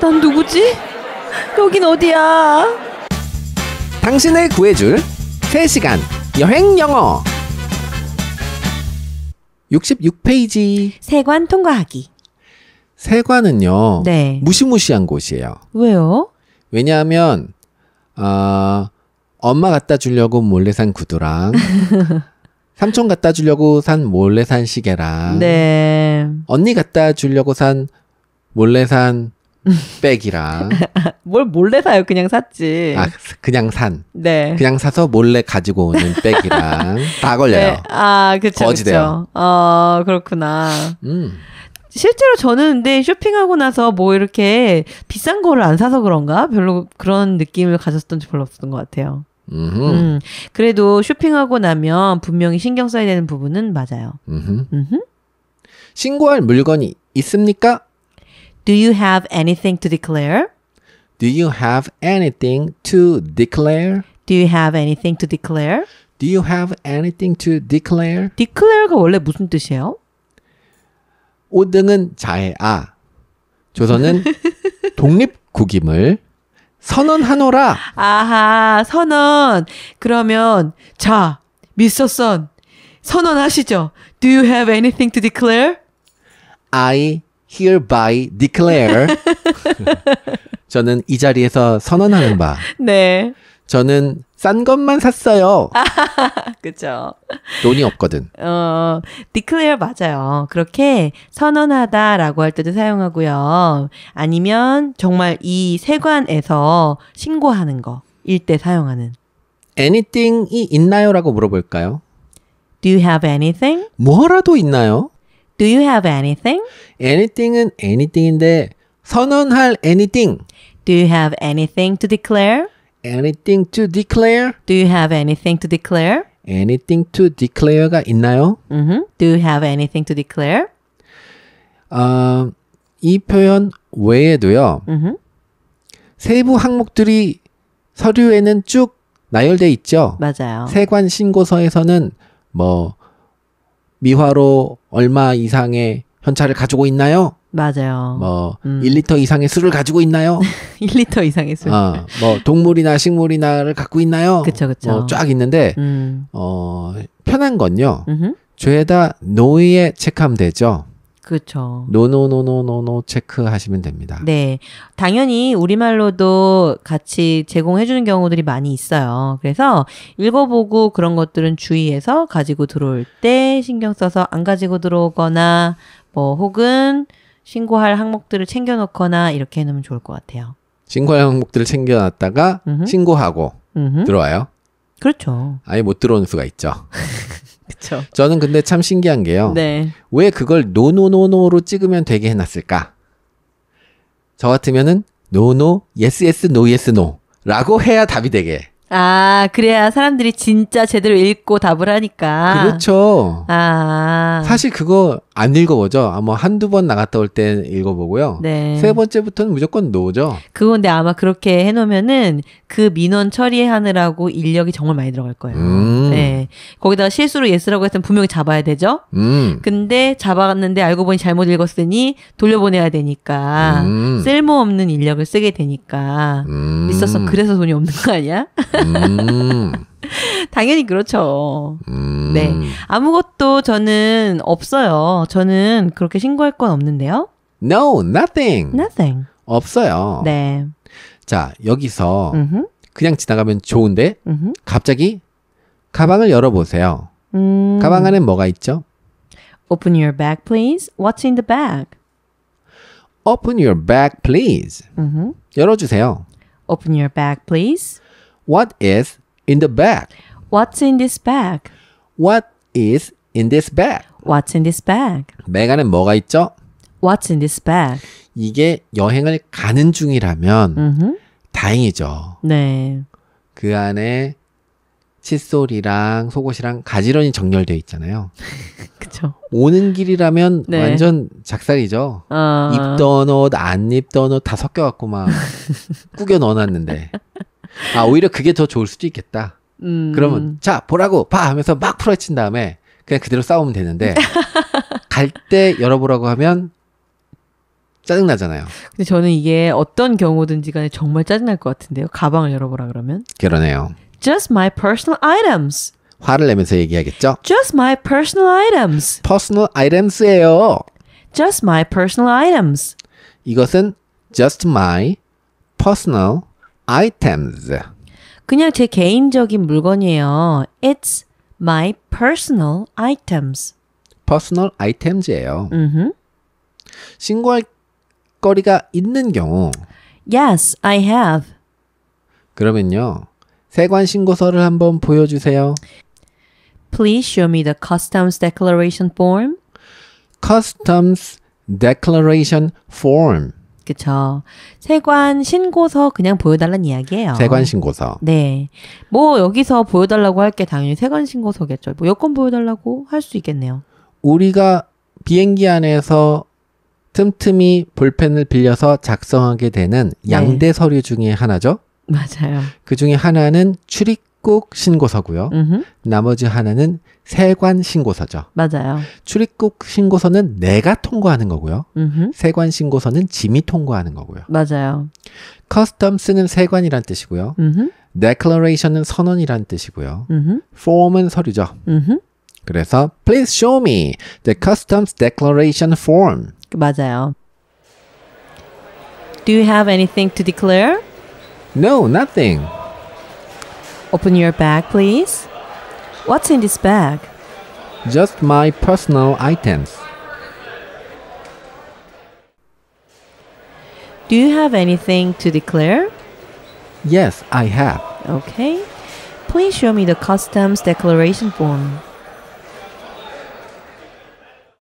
난 누구지? 여긴 어디야? 당신을 구해줄 3시간 여행 영어 66페이지 세관 통과하기. 세관은요 네. 무시무시한 곳이에요. 왜요? 왜냐하면 어, 엄마 갖다 주려고 몰래 산 구두랑 삼촌 갖다 주려고 산 몰래 산 시계랑 네. 언니 갖다 주려고 산 몰래 산 백이랑 뭘 몰래 사요? 그냥 샀지. 아 그냥 산 네. 그냥 사서 몰래 가지고 오는 백이랑 다 걸려요. 네. 아. 거지돼요. 그쵸. 어, 그렇구나. 음. 실제로 저는 근데 쇼핑하고 나서 뭐 이렇게 비싼 거를 안 사서 그런가? 별로 그런 느낌을 가졌던 지 별로 없었던 것 같아요. 음흠. 음. 그래도 쇼핑하고 나면 분명히 신경 써야 되는 부분은 맞아요. 음흠. 음흠. 신고할 물건이 있습니까? Do you have anything to declare? Do you have anything to declare? Do you have anything to declare? Do you have anything to declare? declare가 원래 무슨 뜻이에요? 5등은 자해아. 조선은 독립국임을 선언하노라. 아하, 선언. 그러면 자, 미스터 선 선언하시죠. Do you have anything to declare? I hereby declare. 저는 이 자리에서 선언하는 바. 네. 저는 싼 것만 샀어요. 그죠. 돈이 없거든. 어, declare 맞아요. 그렇게 선언하다라고 할 때도 사용하고요. 아니면 정말 이 세관에서 신고하는 거 일 때 사용하는. anything이 있나요?라고 물어볼까요? Do you have anything? 뭐라도 있나요? Do you have anything? anything은 anything인데 선언할 anything, Do you have anything to declare? anything to declare, Do you have anything to declare? anything to declare가 있나요? 음 Do you have anything to declare? 어, 이 표현 외에도요. 음 세부 항목들이 서류에는 쭉 나열돼 있죠. 맞아요. 세관 신고서에서는 뭐 미화로 얼마 이상의 현찰을 가지고 있나요? 맞아요. 뭐 음. 1리터 이상의 술을 가지고 있나요? 1리터 이상의 술. 어, 뭐 동물이나 식물이나를 갖고 있나요? 그쵸, 그쵸. 뭐쫙 있는데 음. 어, 편한 건요. 음 죄다 no에 체크하면 되죠. 그렇죠. 노노노노노노 체크하시면 됩니다. 네. 당연히 우리말로도 같이 제공해 주는 경우들이 많이 있어요. 그래서 읽어보고 그런 것들은 주의해서 가지고 들어올 때 신경 써서 안 가지고 들어오거나 뭐 혹은 신고할 항목들을 챙겨 놓거나 이렇게 해 놓으면 좋을 것 같아요. 신고할 항목들을 챙겨 놨다가 음흠. 신고하고 음 들어와요. 그렇죠. 아예 못 들어오는 수가 있죠. 그렇죠. 저는 근데 참 신기한 게요. 네. 왜 그걸 노노노노로 찍으면 되게 해놨을까? 저 같으면은 no no, yes yes, no yes no라고 해야 답이 되게. 아, 그래야 사람들이 진짜 제대로 읽고 답을 하니까. 그렇죠. 아. 사실 그거 안 읽어보죠. 아, 뭐 한두 번 나갔다 올 때 읽어보고요. 네. 세 번째부터는 무조건 no죠. 그건데 아마 그렇게 해놓으면은 그 민원 처리하느라고 인력이 정말 많이 들어갈 거예요. 음. 네. 거기다가 실수로 yes라고 했으면 분명히 잡아야 되죠? 음. 근데 잡았는데 알고 보니 잘못 읽었으니 돌려보내야 되니까 음. 쓸모없는 인력을 쓰게 되니까 음. 있었어. 그래서 돈이 없는 거 아니야? 음. 당연히 그렇죠. 음. 네. 아무것도 저는 없어요. 저는 그렇게 신고할 건 없는데요. No, nothing. Nothing. 없어요. 네. 자, 여기서 음흠. 그냥 지나가면 좋은데 음흠. 갑자기 가방을 열어보세요. 음. 가방 안에 뭐가 있죠? Open your bag, please. What's in the bag? Open your bag, please. 음흠. 열어주세요. Open your bag, please. What is in the bag? What's in this bag? What is in this bag? What's in this bag? 백 안에 뭐가 있죠? What's in this bag? 이게 여행을 가는 중이라면 음흠. 다행이죠. 네. 그 안에 칫솔이랑 속옷이랑 가지런히 정렬되어 있잖아요. 그쵸. 오는 길이라면 네. 완전 작살이죠. 어. 입던 옷, 안 입던 옷 다 섞여갖고 막 꾸겨 넣어놨는데. 아, 오히려 그게 더 좋을 수도 있겠다. 음. 그러면, 자, 보라고, 봐! 하면서 막 풀어헤친 다음에 그냥 그대로 싸우면 되는데, 갈 때 열어보라고 하면 짜증 나잖아요. 근데 저는 이게 어떤 경우든지 간에 정말 짜증날 것 같은데요. 가방을 열어보라 그러면. 그러네요. Just my personal items. 화를 내면서 얘기하겠죠. Just my personal items. personal items예요. Just my personal items. 이것은 just my personal items. 그냥 제 개인적인 물건이에요. It's my personal items. personal items예요. 음흠. 신고할 거리가 있는 경우 Yes, I have. 그러면요. 세관 신고서를 한번 보여주세요. Please show me the customs declaration form. Customs Declaration Form. 그쵸. 세관 신고서 그냥 보여달라는 이야기예요. 세관 신고서. 네. 뭐 여기서 보여달라고 할 게 당연히 세관 신고서겠죠. 뭐 여권 보여달라고 할 수 있겠네요. 우리가 비행기 안에서 틈틈이 볼펜을 빌려서 작성하게 되는 네. 양대 서류 중에 하나죠. 맞아요. 그 중에 하나는 출입 국 신고서고요. 음, 나머지 하나는 세관 신고서죠. 맞아요. 출입국 신고서는 내가 통과하는 거고요. 음, 세관 신고서는 짐이 통과하는 거고요. 맞아요. customs는 세관이란 뜻이고요. 음, declaration은 선언이란 뜻이고요. 음, form은 서류죠. 음, 그래서 please show me the customs declaration form. 맞아요. Do you have anything to declare? No, nothing. Open your bag, please. What's in this bag? Just my personal items. Do you have anything to declare? Yes, I have. Okay. Please show me the customs declaration form.